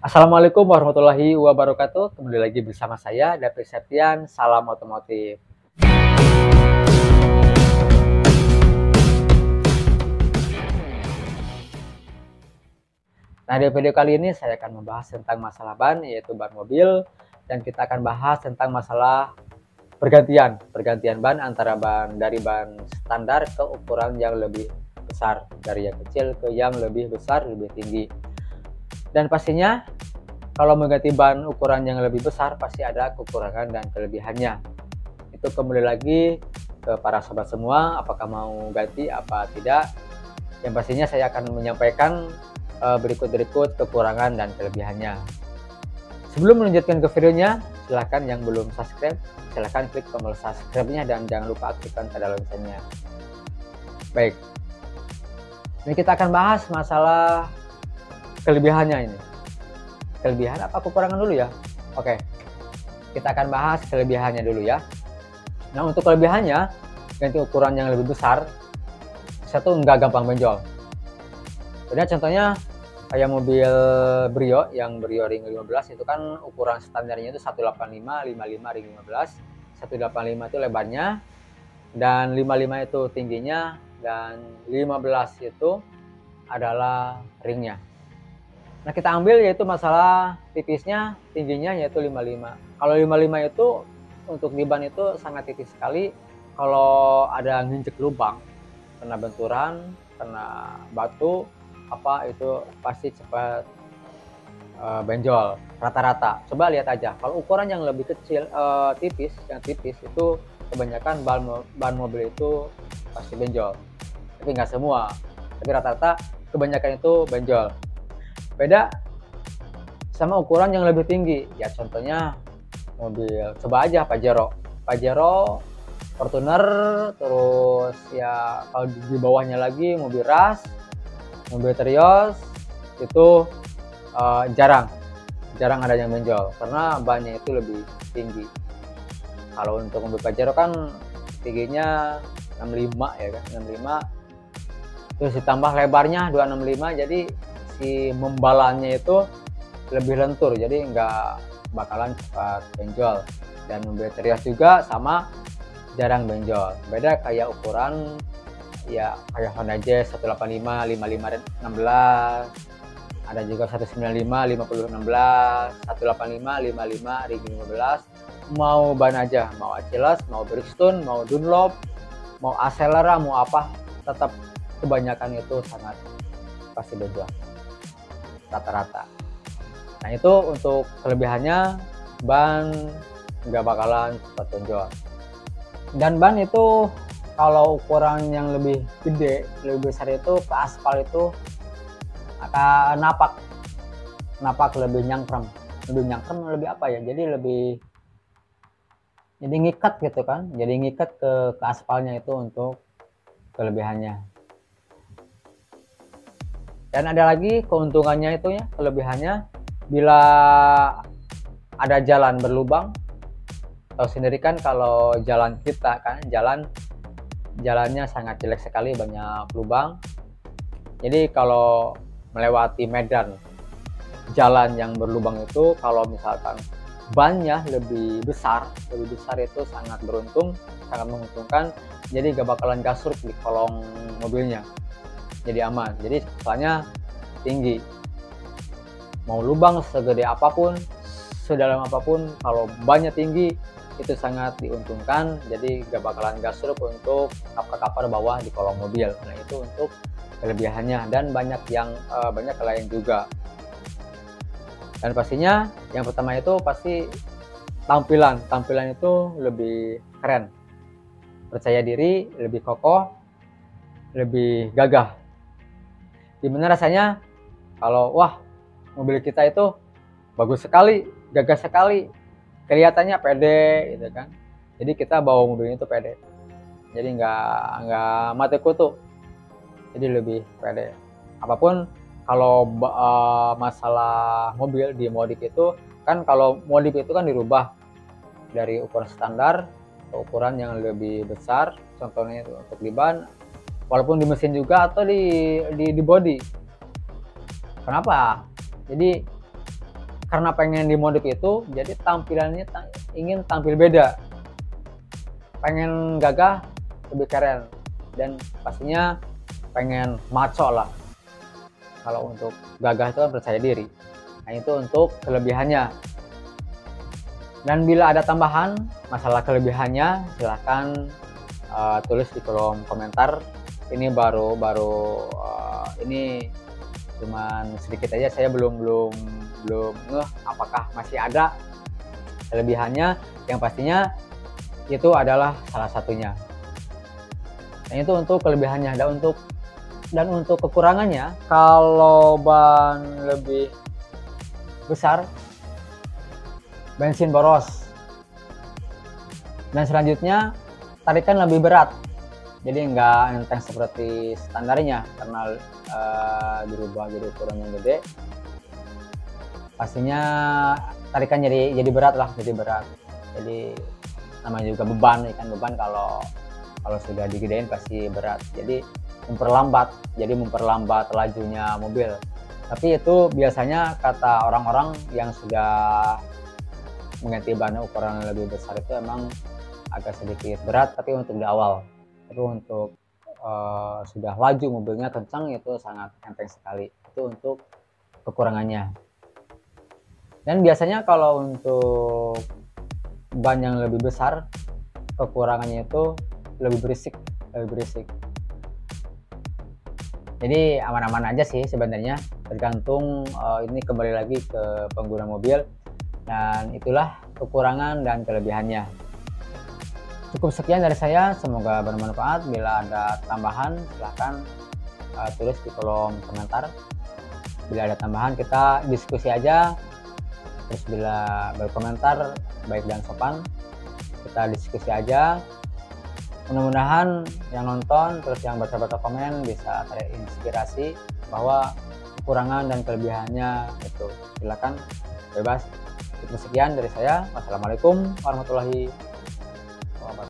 Assalamualaikum warahmatullahi wabarakatuh. Kembali lagi bersama saya David Septian, Salam Otomotif. Nah, di video kali ini saya akan membahas tentang masalah ban, yaitu ban mobil, dan kita akan bahas tentang masalah pergantian, pergantian ban antara ban dari ban standar ke ukuran yang lebih besar, dari yang kecil ke yang lebih besar, lebih tinggi. Dan pastinya kalau mengganti ban ukuran yang lebih besar pasti ada kekurangan dan kelebihannya. Itu kembali lagi ke para sobat semua, apakah mau ganti apa tidak. Yang pastinya saya akan menyampaikan Eh, berikut-berikut kekurangan dan kelebihannya. Sebelum melanjutkan ke videonya, silahkan yang belum subscribe, silahkan klik tombol subscribe-nya dan jangan lupa aktifkan tanda loncengnya. Baik, ini kita akan bahas masalah kelebihannya ini. Kelebihan apa kekurangan dulu ya? Oke, kita akan bahas kelebihannya dulu ya. Nah untuk kelebihannya, ganti ukuran yang lebih besar, saya tuh nggak gampang benjol. Beda contohnya kayak mobil Brio yang Brio Ring 15 itu kan ukuran standarnya itu 185 55 ring 15 185 itu lebarnya dan 55 itu tingginya dan 15 itu adalah ringnya nah kita ambil yaitu masalah tipisnya tingginya yaitu 55 kalau 55 itu untuk di ban itu sangat tipis sekali kalau ada nginjek lubang kena benturan kena batu apa itu pasti cepat uh, benjol rata-rata. Coba lihat aja. Kalau ukuran yang lebih kecil uh, tipis, yang tipis itu kebanyakan ban ban mobil itu pasti benjol. Tapi nggak semua. Tapi rata-rata kebanyakan itu benjol. Beda sama ukuran yang lebih tinggi. Ya contohnya mobil coba aja Pajero. Pajero Fortuner terus ya kalau di bawahnya lagi mobil Ras mobil Terios itu uh, jarang jarang ada yang menjual karena bannya itu lebih tinggi kalau untuk mobil Pajero kan tingginya 65 ya kan 65 terus ditambah lebarnya 265 jadi si membalannya itu lebih lentur jadi nggak bakalan cepat benjol. Dan mobil juga sama jarang benjol. Beda kayak ukuran ya kayak Honda Jazz 185 55 dan 16 ada juga 195 50 16 185 55 ring 15 mau ban aja mau Achilles mau Bridgestone mau Dunlop mau Acelera mau apa tetap kebanyakan itu sangat pasti berjuang rata-rata. Nah itu untuk kelebihannya ban nggak bakalan cepat benjol dan ban itu kalau ukuran yang lebih gede lebih besar itu ke aspal itu akan napak. Napak lebih nyangkrem. Lebih nyangkrem lebih apa ya? Jadi lebih jadi ngikat gitu kan? Jadi ngikat ke, ke aspalnya itu untuk kelebihannya dan ada lagi keuntungannya itu ya kelebihannya. Bila ada jalan berlubang tahu sendiri kan kalau jalan kita kan jalan jalannya sangat jelek sekali banyak lubang. Jadi kalau melewati medan jalan yang berlubang itu kalau misalkan bannya lebih besar lebih besar itu sangat beruntung sangat menguntungkan. Jadi gak bakalan gasur di kolong mobilnya jadi aman. Jadi soalnya tinggi. Mau lubang segede apa pun sedalam apa pun kalau banyak tinggi itu sangat diuntungkan. Jadi gak bakalan gasruk untuk kapar-kapar bawah di kolong mobil. Nah itu untuk kelebihannya. Dan banyak yang uh, banyak lain juga. Dan pastinya yang pertama itu pasti tampilan. Tampilan itu lebih keren. Percaya diri lebih kokoh lebih gagah gimana rasanya? Kalau wah mobil kita itu bagus sekali gagah sekali kelihatannya pede gitu kan. Jadi kita bawa mobil itu pede. Jadi nggak nggak mati kutu. Jadi lebih pede. Apa pun kalau uh, masalah mobil di modif itu kan kalau modif itu kan dirubah dari ukuran standar ke ukuran yang lebih besar. Contohnya itu untuk di ban walaupun di mesin juga atau di di, di body. Kenapa? Jadi karena pengen dimodif itu jadi tampilannya ta ingin tampil beda. Pengen gagah lebih keren. Dan pastinya pengen maco lah. Kalau untuk gagah itu kan percaya diri. Nah itu untuk kelebihannya. Dan bila ada tambahan masalah kelebihannya silahkan uh, tulis di kolom komentar ini baru baru uh, ini cuman sedikit aja. Saya belum belum belum ngeh apakah masih ada kelebihannya. Yang pastinya itu adalah salah satunya. Dan itu untuk kelebihannya dan untuk dan untuk kekurangannya kalau ban lebih besar bensin boros. Dan selanjutnya tarikan lebih berat jadi nggak enteng seperti standarnya karena uh, dirubah jadi ukuran yang gede. Pastinya tarikan jadi jadi berat lah jadi berat. Jadi namanya juga beban ikan beban kalau kalau sudah digedein pasti berat. Jadi memperlambat jadi memperlambat lajunya mobil. Tapi itu biasanya kata orang-orang yang sudah mengganti ban ukuran lebih besar itu emang agak sedikit berat tapi untuk di awal tapi untuk uh, sudah laju mobilnya kencang itu sangat enteng sekali. Itu untuk kekurangannya. Dan biasanya kalau untuk ban yang lebih besar kekurangannya itu lebih berisik lebih berisik. Jadi aman-aman aja sih sebenarnya. Tergantung uh, ini kembali lagi ke pengguna mobil. Dan itulah kekurangan dan kelebihannya Cukup sekian dari saya, semoga bermanfaat. Bila ada tambahan, silahkan uh, tulis di kolom komentar. Bila ada tambahan, kita diskusi aja. Terus bila berkomentar, baik dan sopan, kita diskusi aja. Mudah-mudahan yang nonton, terus yang baca-baca komen bisa terinspirasi bahwa kekurangan dan kelebihannya itu silakan bebas. Cukup sekian dari saya. Wassalamualaikum warahmatullahi আমার